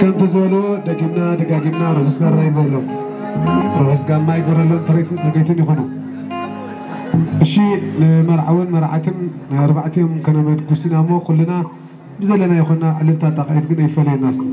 ከምቲ ዝበሎ ደጊምና ደጋጊምና ርሑስካ ራይበሎ ርሑስካ ማይ ጎረሎም ትሬትን ሰገይትን ይኾኑ እሺ ንመርዓውን መርዓትን ኣርባዕትዮም ከነመድጉሲና እሞ ኩልና ብዘለና ይኮንና ዕልልታ ጣቃየት ግን ኣይፈለየና ስቲ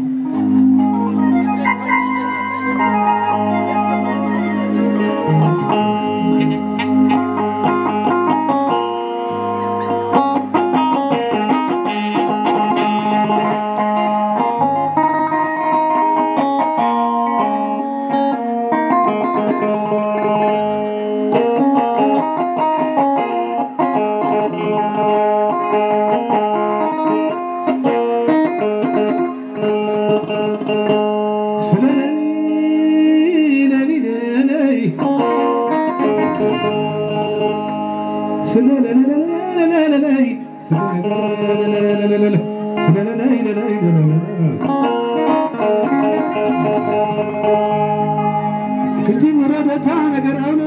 ቅድም ረደታ ነገር ኣብና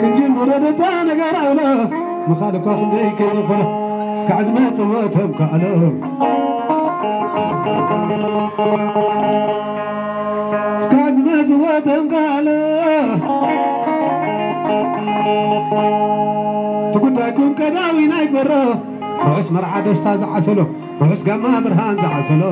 ክንጅም ረደታ ነገር ኣብና ምኻል እኳ ክንደይ ከይንኾነ እስካዕ ዝመፀወቶም ከዓሎ እስካዕ ዝመፀወቶም ከዓሎ ትጉዳይኩም ቀዳዊ ናይ ግበሮ ርሑስ መርዓ ደስታ ዝዓሰሎ ርሑስ ጋማ ብርሃን ዝዓሰሎ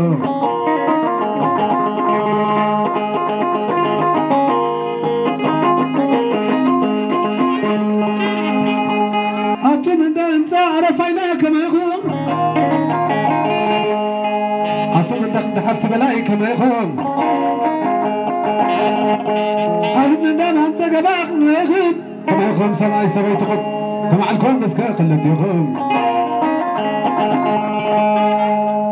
ኣቱም እንዳ ህንፃ ኣረፋይና ከመይኹም ኣቱም እንዳ ክንዳሓፍቲ በላይ ከመይኹም عارف من باب هنسجة بقى ناخد كما يخم سمعي سبعي تقب. كما علكم بس كا خلت يخم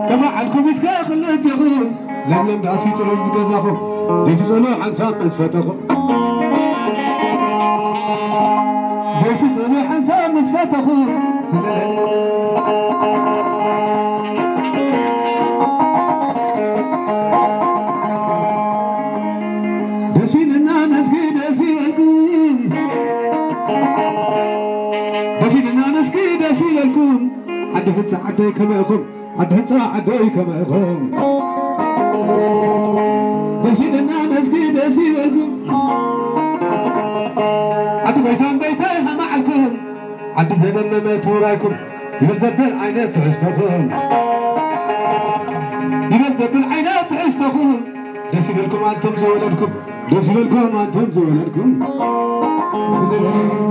كما علكم بس كا خلت يخم لم لم داسي تلون زكزاخم زيت سنو عن سام بس فتخم زيت سنو عن سام بس فتخم سنة ደስ ይልና ነስኪ ደስ ይበልኩም ዓዲ ህንፃ ዓደይ ከመኢኹም ዓዲ ህንፃ ዓደይ ከመኢኹም ደስ ይልና ነስኪ ደስ ይበልኩም ዓዲ ጎይታን ጎይታይ ከመዓልኩም ዓዲ ዘደመመ ትውራይኩም ይበል ዘብል ዓይነት ትሕዝቶኹም ይበል ዘብል ዓይነት ትሕዝቶኹም ደስ ይበልኩም አንቶም ዝወለድኩም ደስ ይበልኩም አንቶም ዝወለድኩም ስለለኒ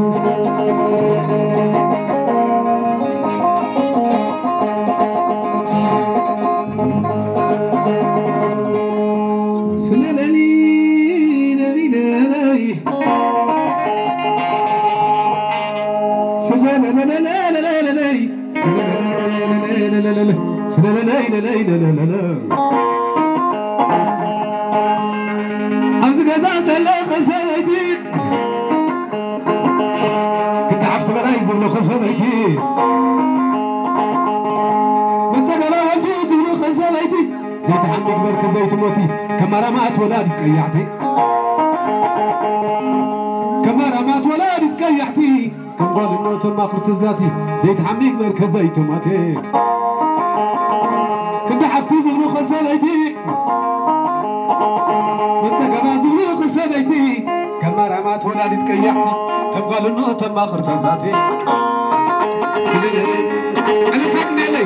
la la la la la زيتحمد بركة زيت موتي كما رمات ولادك قيعتي كما رمات ولادك قيعتي كم قال انه ما قلت ذاتي زيتحمد بركة زيت موتي كم بحفتي زغنو خساليتي بتسقى كم قال ذاتي لي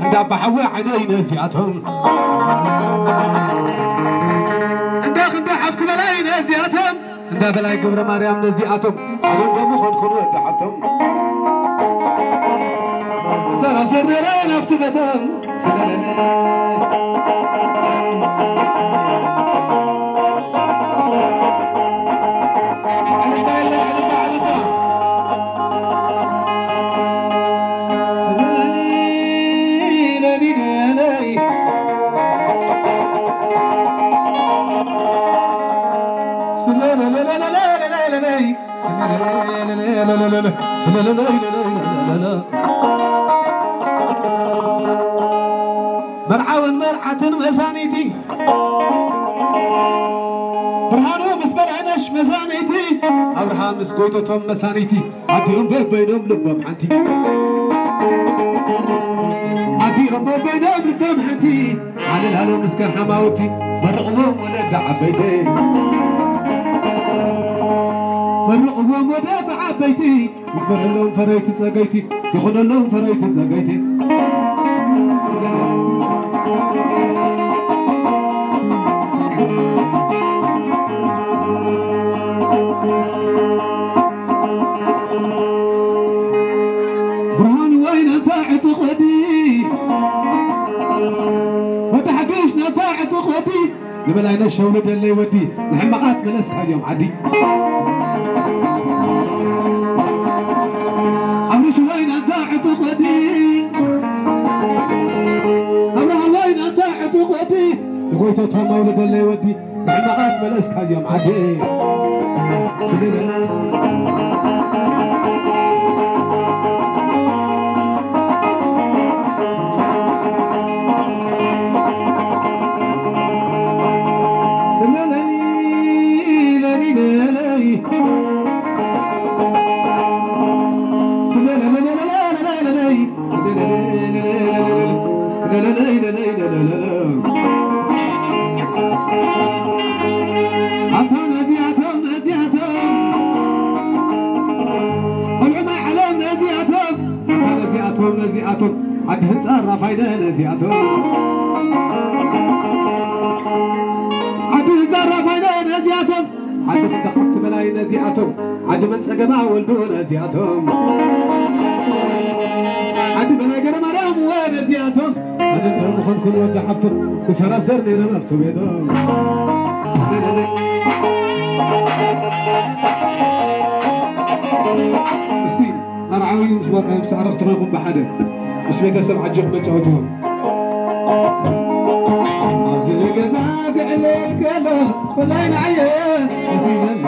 عند بحوى علينا زياتهم. عند خند حفت بلاينا زياتهم. عند بلاي قبر مريم نزياتهم عدم دمو خنكون ود حفتهم. سر سرنا نفت بدم سلا مرعون مرعة مسانيتي برهانو مس بلعنش مسانيتي أبرهان مس قويتهم مسانيتي عديهم بينهم لبهم حنتي عديهم بينهم لبهم حنتي على الهلو مسكن حماوتي مرقوهم ولد عبيتي مرقوهم ولد عبيتي يكبر لهم فريتي سقيتي يخون لهم فريتي سقيتي برهان وين أنت خدي وتحقيش نفاعت اخوتي لبلاينا الشولد اللي يودي. نحمقات ملسها يوم عدي. لقيت تهم مولد اللي يودي نحمقات ملسها يوم عدي. سلينا ዓዲ ህንፃ ራፋይደ ነዚኣቶም ዓዲ ህንፃ ራፋይደ ነዚኣቶም ዓዲ ክንደ ከፍቲ በላይ ነዚኣቶም ዓዲ መንፀገባ ወልዶ ነዚኣቶም ዓዲ በላይ ገረ ማርያም ወ ነዚኣቶም ኣነ እንደምኾንኩን ወዲ ሓፍቶም ክሰራሰር ነይረ መፍቲ ቤቶም እስቲ መርዓዊ ምስ ወርቃ ምስ ዓረቕ ትረኹም ብሓደ اسمك سمع جحبة عدوان. عزيز قزاف علي الكلام والله نعيه. يا سيدي